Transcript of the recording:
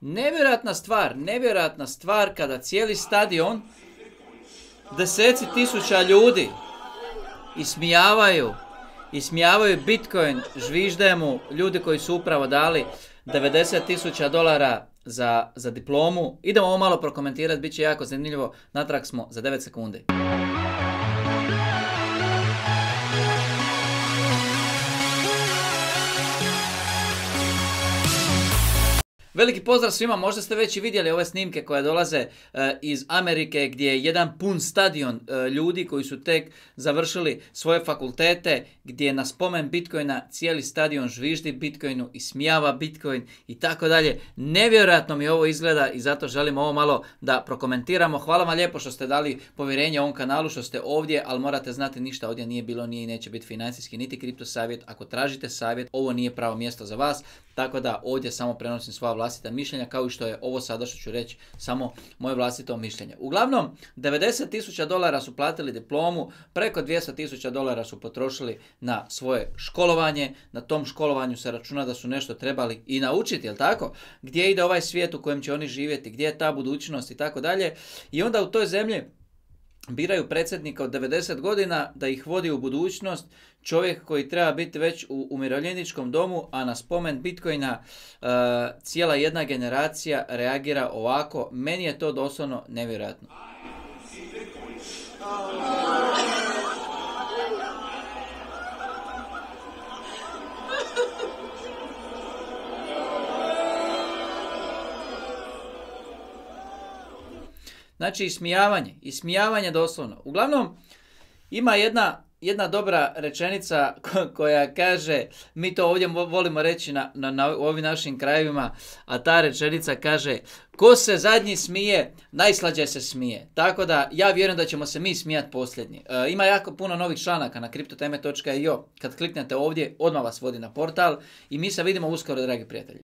Nevjerojatna stvar, nevjerojatna stvar kada cijeli stadion, deseci tisuća ljudi ismijavaju, ismijavaju Bitcoin, žvižde mu ljudi koji su upravo dali 90 tisuća dolara za, za diplomu. Idemo ovo malo prokomentirati, bit će jako zanimljivo. Natrag smo za 9 sekundi. Veliki pozdrav svima, možda ste već i vidjeli ove snimke koje dolaze e, iz Amerike gdje je jedan pun stadion e, ljudi koji su tek završili svoje fakultete, gdje na spomen Bitcoina cijeli stadion žviždi Bitcoinu i smijava Bitcoin i tako dalje. Nevjerojatno mi ovo izgleda i zato želim ovo malo da prokomentiramo. Hvala vam lijepo što ste dali povjerenje ovom kanalu, što ste ovdje, ali morate znati ništa ovdje nije bilo, nije i neće biti financijski niti kripto savjet. Ako tražite savjet, ovo nije pravo mjesto za vas. Tako da ovdje samo prenosim svoja vlastita mišljenja kao i što je ovo sada što ću reći samo moje vlastito mišljenje. Uglavnom, 90 tisuća dolara su platili diplomu, preko 200 tisuća dolara su potrošili na svoje školovanje, na tom školovanju se računa da su nešto trebali i naučiti, jel tako? Gdje ide ovaj svijet u kojem će oni živjeti, gdje je ta budućnost i tako dalje. I onda u toj zemlji biraju predsjednika od 90 godina da ih vodi u budućnost, čovjek koji treba biti već u umirovljeničkom domu, a na spomen Bitcoina uh, cijela jedna generacija reagira ovako. Meni je to doslovno nevjerojatno. Znači ismijavanje, ismijavanje doslovno. Uglavnom, ima jedna, jedna dobra rečenica koja kaže, mi to ovdje volimo reći na, na, na ovim našim krajevima, a ta rečenica kaže, ko se zadnji smije, najslađe se smije. Tako da ja vjerujem da ćemo se mi smijati posljednji. E, ima jako puno novih članaka na kriptoteme.io. Kad kliknete ovdje, odmah vas vodi na portal i mi se vidimo uskoro, dragi prijatelji.